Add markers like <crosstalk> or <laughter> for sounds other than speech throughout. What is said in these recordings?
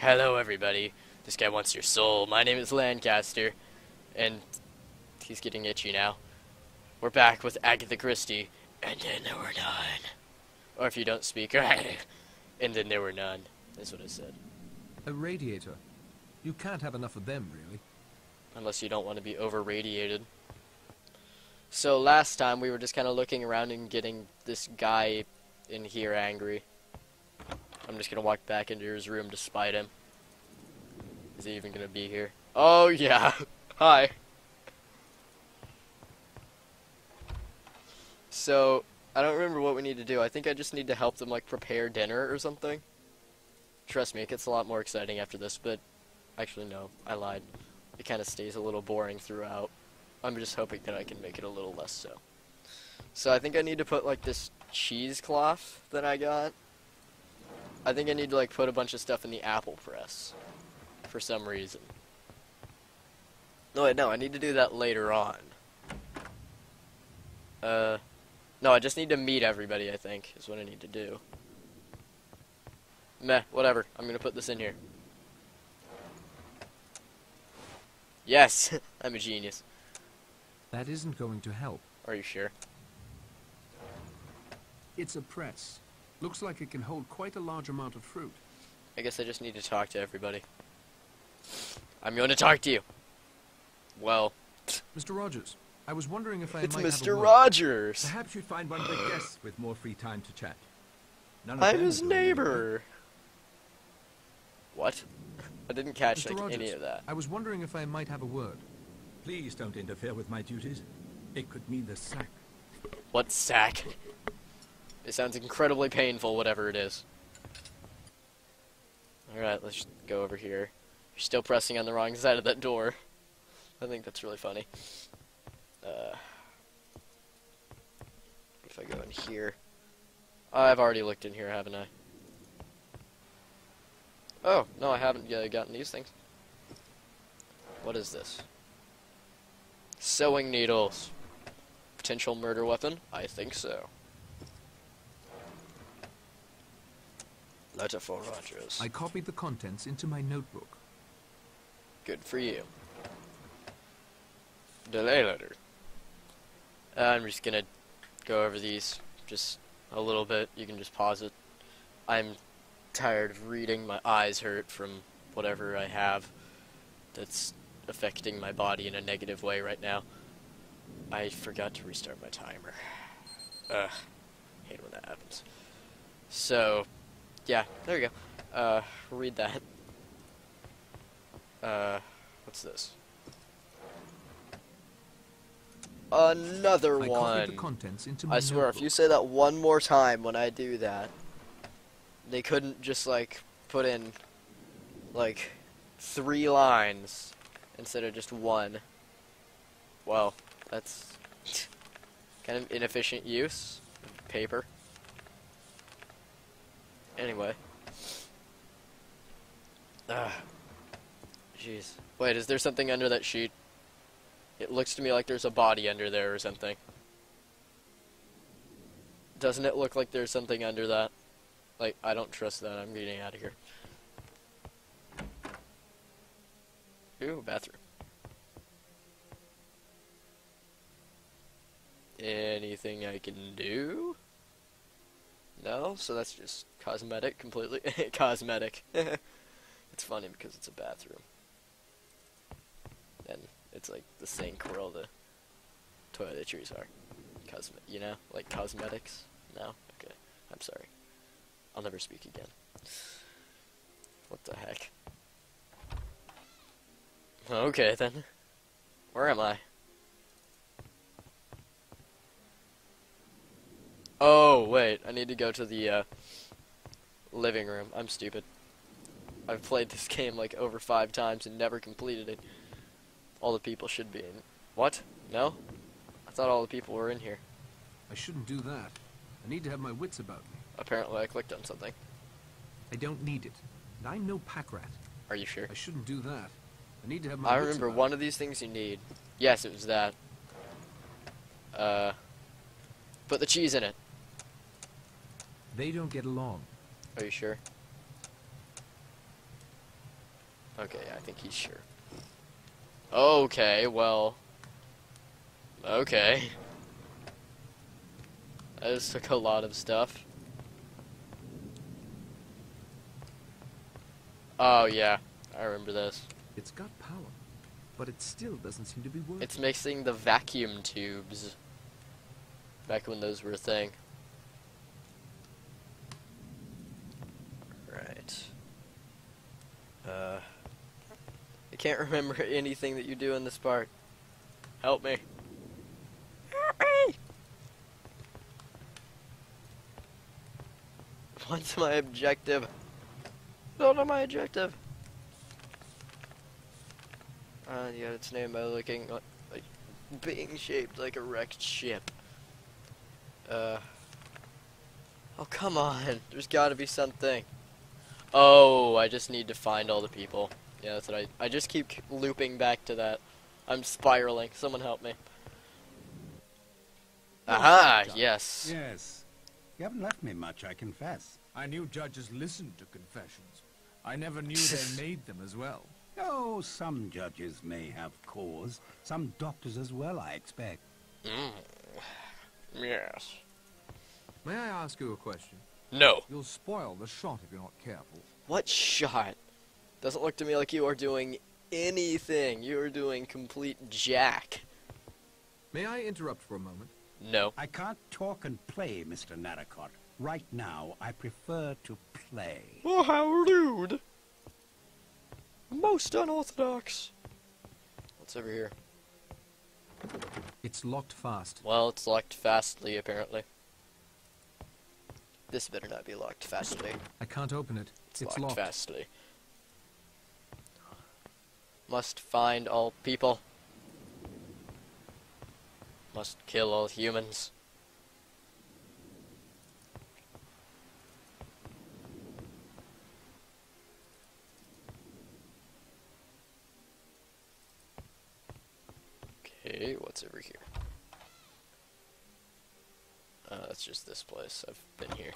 Hello, everybody. This guy wants your soul. My name is Lancaster, and he's getting itchy now. We're back with Agatha Christie, and then there were none. Or if you don't speak, <laughs> and then there were none. That's what I said. A radiator. You can't have enough of them, really. Unless you don't want to be over radiated. So last time we were just kind of looking around and getting this guy in here angry. I'm just gonna walk back into his room to spite him. Is he even gonna be here? Oh yeah. <laughs> Hi. So I don't remember what we need to do. I think I just need to help them like prepare dinner or something. Trust me, it gets a lot more exciting after this, but actually no, I lied. It kind of stays a little boring throughout. I'm just hoping that I can make it a little less so. So I think I need to put like this cheesecloth that I got. I think I need to like put a bunch of stuff in the apple press for some reason. No, wait, no, I need to do that later on. Uh, no, I just need to meet everybody, I think, is what I need to do. Meh, whatever. I'm gonna put this in here. Yes, <laughs> I'm a genius. That isn't going to help. Are you sure? It's a press. Looks like it can hold quite a large amount of fruit. I guess I just need to talk to everybody. I'm going to talk to you. Well, Mr. Rogers, I was wondering if I it's might have a Mr. word. Rogers. Perhaps you'd find one of the guests with more free time to chat. None of I'm them his are doing neighbor. What? I didn't catch Mr. like Rogers, any of that. I was wondering if I might have a word. Please don't interfere with my duties. It could mean the sack. What sack? It sounds incredibly painful, whatever it is. Alright, let's go over here. You're still pressing on the wrong side of that door. I think that's really funny. Uh, if I go in here. Oh, I've already looked in here, haven't I? Oh, no, I haven't uh, gotten these things. What is this? Sewing needles. Potential murder weapon? I think so. Letter for Rogers. I copied the contents into my notebook. Good for you. Delay letter. Uh, I'm just gonna go over these just a little bit. You can just pause it. I'm tired of reading. My eyes hurt from whatever I have that's affecting my body in a negative way right now. I forgot to restart my timer. Ugh. Hate when that happens. So, yeah, there you go. Uh, read that. Uh, what's this? Another I one. contents into I swear, if you say that one more time when I do that, they couldn't just like put in like three lines instead of just one. Well, that's <laughs> kind of inefficient use of paper. Anyway. Ah. Jeez. Wait, is there something under that sheet? It looks to me like there's a body under there or something. Doesn't it look like there's something under that? Like, I don't trust that. I'm getting out of here. Ooh, bathroom. Anything I can do? No? So that's just cosmetic completely? <laughs> cosmetic. <laughs> it's funny because it's a bathroom. And it's like the sink where all the toiletries are. Cosme- you know? Like cosmetics? No? Okay. I'm sorry. I'll never speak again. What the heck? Okay then. Where am I? Oh, wait. I need to go to the uh, living room. I'm stupid. I've played this <laughs> game like over five times and never completed it. All the people should be in. What? No? I thought all the people were in here. I shouldn't do that. I need to have my wits about me. Apparently I clicked on something. I don't need it. I'm no pack rat. Are you sure? I shouldn't do that. I need to have my I remember one me. of these things you need. Yes, it was that. Uh, put the cheese in it. They don't get along. Are you sure? Okay, I think he's sure. Okay, well. Okay. I just took a lot of stuff. Oh, yeah. I remember this. It's got power, but it still doesn't seem to be working. It's mixing the vacuum tubes. Back when those were a thing. Right. Uh. I can't remember <laughs> anything that you do in this part. Help me. Help <laughs> me! What's my objective? What on my objective? Uh, yeah, it's named by looking like, like being shaped like a wrecked ship. Uh. Oh, come on. There's gotta be something. Oh, I just need to find all the people. Yeah, that's what I. I just keep looping back to that. I'm spiraling. Someone help me. Aha! Yes. Yes. You haven't left me much, I confess. I knew judges listened to confessions. I never knew they <laughs> made them as well. Oh, some judges may have cause. Some doctors as well, I expect. Mm. Yes. May I ask you a question? No. You'll spoil the shot if you're not careful. What shot? Doesn't look to me like you are doing anything. You are doing complete jack. May I interrupt for a moment? No. I can't talk and play, Mr. Narracott. Right now, I prefer to play. Oh, how rude! Most unorthodox. What's over here? It's locked fast. Well, it's locked fastly, apparently. This better not be locked fastly. I can't open it. It's, It's locked, locked. fastly. Must find all people. Must kill all humans. Okay, what's over here? Uh, that's just this place. I've been here.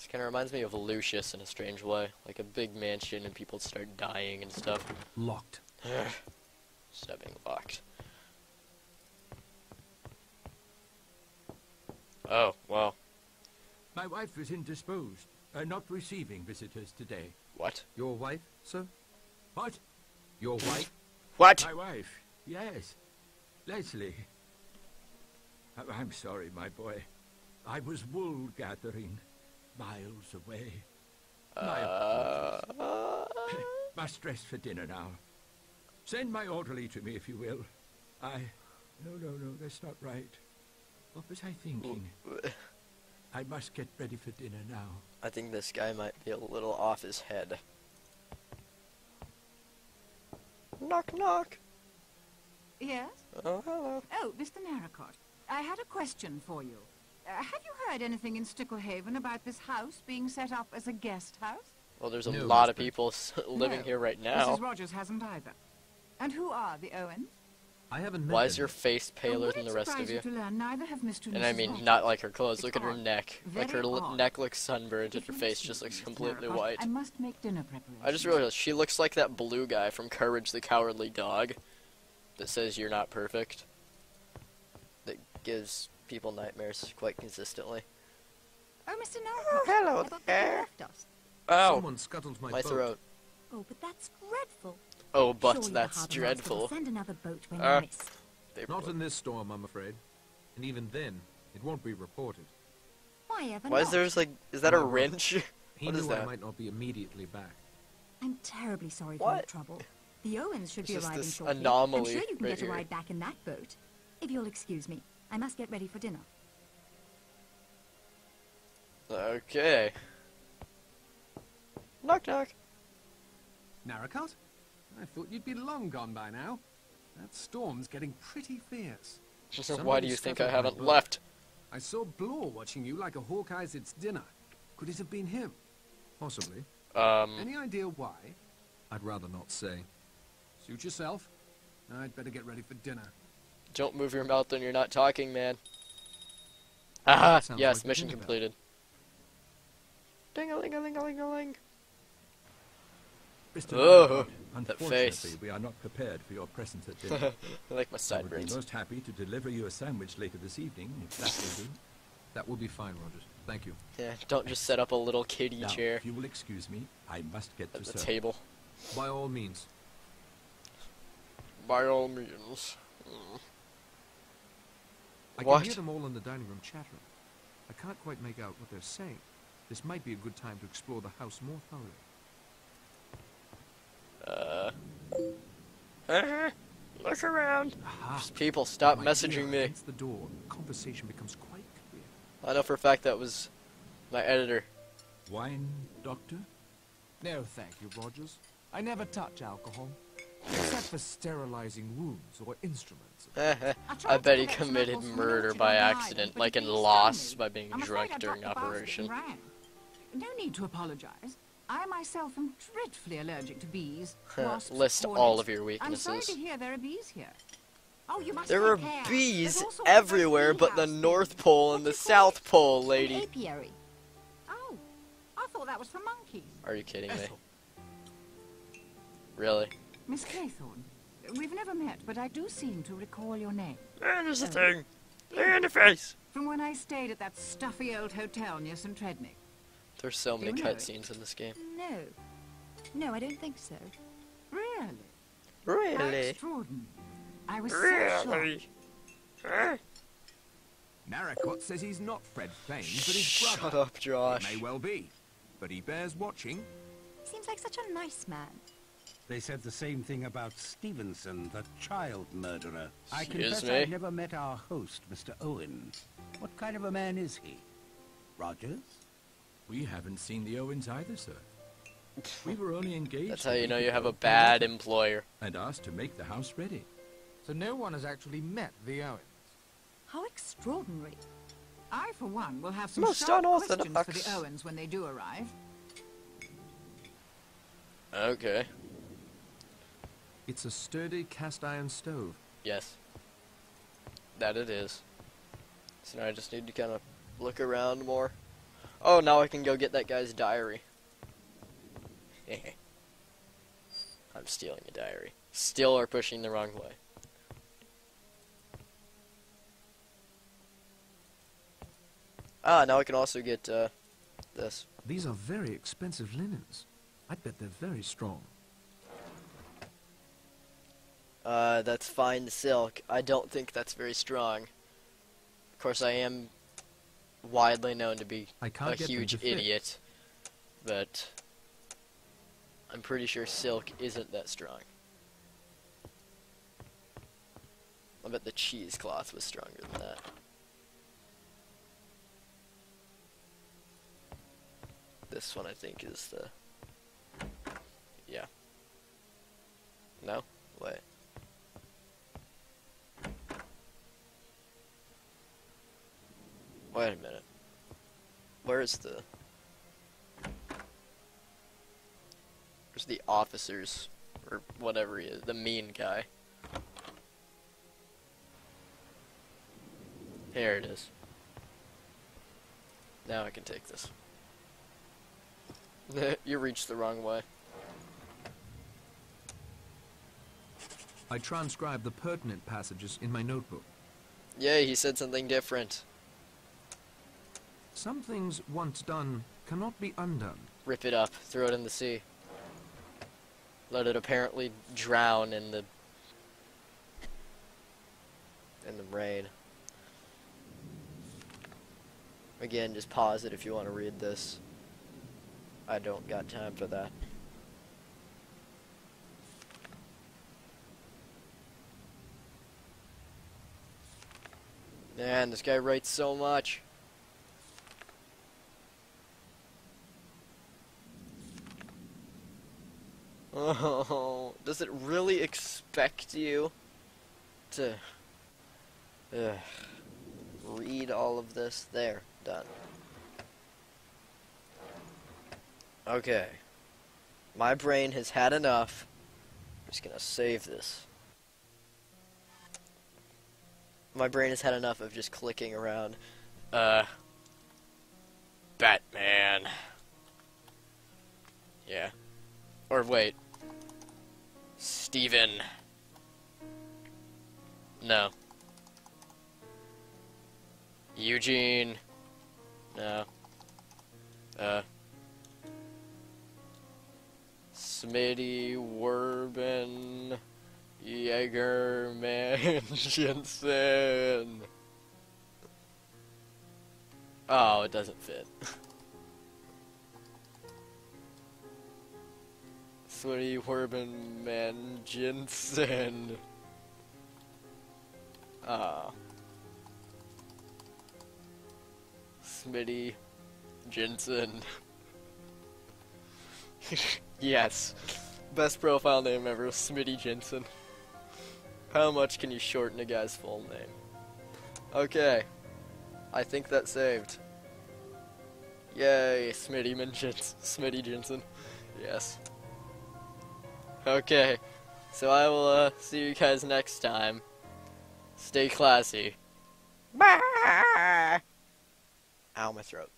This kind of reminds me of Lucius in a strange way. Like a big mansion and people start dying and stuff. Locked. Stop being locked. Oh, well. My wife is indisposed, uh, not receiving visitors today. What? Your wife, sir? What? Your wife? What? My wife? Yes. Leslie. I- I'm sorry, my boy. I was wool gathering, miles away. My Uh, Must dress for dinner now. Send my orderly to me if you will. I. No, no, no, that's not right. What was I thinking? <laughs> I must get ready for dinner now. I think this guy might be a little off his head. Knock, knock. Yes? Oh, hello. Oh, Mr. Narracott, I had a question for you. Uh, have you heard anything in Sticklehaven about this house being set up as a guest house? Well, there's a No, lot of people <laughs> living No. here right now. Mrs. Rogers hasn't either. And who are the Owens? I haven't met Why is your face paler would than the rest of you? to learn neither have Mr. and And I mean, Rogers. not like her clothes. It's Look at her odd. neck. Like her l- odd. neck looks sunburned and her face just looks completely white. I must make dinner preparations. I just realized she looks like that blue guy from Courage the Cowardly Dog that says you're not perfect. That gives people nightmares quite consistently. Oh, Mr. Narracott. hello I thought that you there. left. Oh, Someone scuttled my, my boat. throat. Oh, but that's dreadful. Oh, but Surely that's dreadful. will send another boat when Uh, you miss. They Not in this storm, I'm afraid. And even then, it won't be reported. Why ever Why not? is there like? Is that a Well, wrench? He <laughs> What knew is I might not be immediately back. I'm terribly sorry for What? your trouble. The Owens should It's be arriving this shortly. I'm sure you can right get a here. ride back in that boat. If you'll excuse me, I must get ready for dinner. Okay. Knock knock. Narracott? I thought you'd be long gone by now. That storm's getting pretty fierce. Why Somebody do you think I haven't left? I saw Blore watching you like a hawk eyes its dinner. Could it have been him? Possibly. Um, Any idea why? I'd rather not say. Suit yourself. I'd better get ready for dinner. Don't move your mouth when you're not talking, man. Ah, yes, like mission completed. Ding a ling a ling a ling a ling. Mr. Oh, Narracott, that unfortunately, face. we are not prepared for your presence at dinner. <laughs> I like my I would be most happy to deliver you a sandwich later this evening, if that will do. That will be fine, Rogers. Thank you. Yeah, don't just set up a little kiddie Now, chair if you will excuse me, I must get at to the serve. table. By all means. By all means. I What? can hear them all in the dining room chattering. I can't quite make out what they're saying. This might be a good time to explore the house more thoroughly. Uh. uh look around. Aha! Just people, stop My messaging me. against the door. Conversation becomes quite clear. I know for a fact that was my editor. Wine, doctor? No, thank you, Rogers. I never touch alcohol. Except for sterilizing wounds or instruments. <laughs> I bet he committed murder by accident, like in Lost, by being I'm drunk during dropped the basket operation. No need to apologize. I myself am dreadfully allergic to bees. <laughs> wasps, List hornets. all of your I'm sorry weaknesses. to hear there are bees here. Oh, you must There are care. bees There's all sorts of everywhere bee but the North. Pole What and the you it? South Pole, An lady. apiary. Oh, I thought that was for monkeys. Are you kidding me? Really? Miss Claythorne, we've never met, but I do seem to recall your name. And there's a um, thing. They're in the face. From when I stayed at that stuffy old hotel near St. Trednick. There's so many you know it? cutscenes in this game. No. No, I don't think so. Really? How Really? extraordinary. I was so shocked. Really? Huh? Narracott says he's not Fred Fane, but his Shut brother. up, Josh. May well be, but he bears watching. Seems like such a nice man. They said the same thing about Stevenson, the child murderer. I confess me? I've never met our host, Mr. Owen. What kind of a man is he? Rogers? We haven't seen the Owens either, sir. We were only engaged. That's how you know you have a bad employer. and asked to make the house ready. So no one has actually met the Owens. How extraordinary. I, for one, will have some Most sharp questions for the Owens when they do arrive. Okay. It's a sturdy cast iron stove. Yes. That it is. So now I just need to kind of look around more. Oh, now I can go get that guy's diary. <laughs> I'm stealing a diary. Still are pushing the wrong way. Ah, now I can also get uh, this. These are very expensive linens. I bet they're very strong. Uh, that's fine silk. I don't think that's very strong. Of course, I am widely known to be a huge idiot, but I'm pretty sure silk isn't that strong. I bet the cheesecloth was stronger than that. This one, I think, is the. Yeah. No? Wait. Wait a minute. Where's the... Where's the officers? Or whatever he is. The mean guy. Here it is. Now I can take this. <laughs> you reached the wrong way. I transcribed the pertinent passages in my notebook. Yay, he said something different. Some things once done cannot be undone. Rip it up, throw it in the sea. Let it apparently drown in the in the rain. Again, just pause it if you want to read this. I don't got time for that. Man, this guy writes so much. Oh, <laughs> does it really expect you to ugh, read all of this? There, done. Okay. My brain has had enough. I'm just gonna save this. My brain has had enough of just clicking around. Uh. Batman. Yeah. Or wait. Steven. No. Eugene. No. Uh. Smitty Werben Jaegerman <laughs> Jensen. Oh, it doesn't fit. <laughs> Smitty Werben Man Jensen. Ah. Smitty Jensen. <laughs> yes. Best profile name ever, Smitty Jensen. How much can you shorten a guy's full name? Okay. I think that saved. Yay, Smitty Jens Smitty Jensen. Yes. Okay. So I will uh, see you guys next time. Stay classy. Bye. Ow, my throat.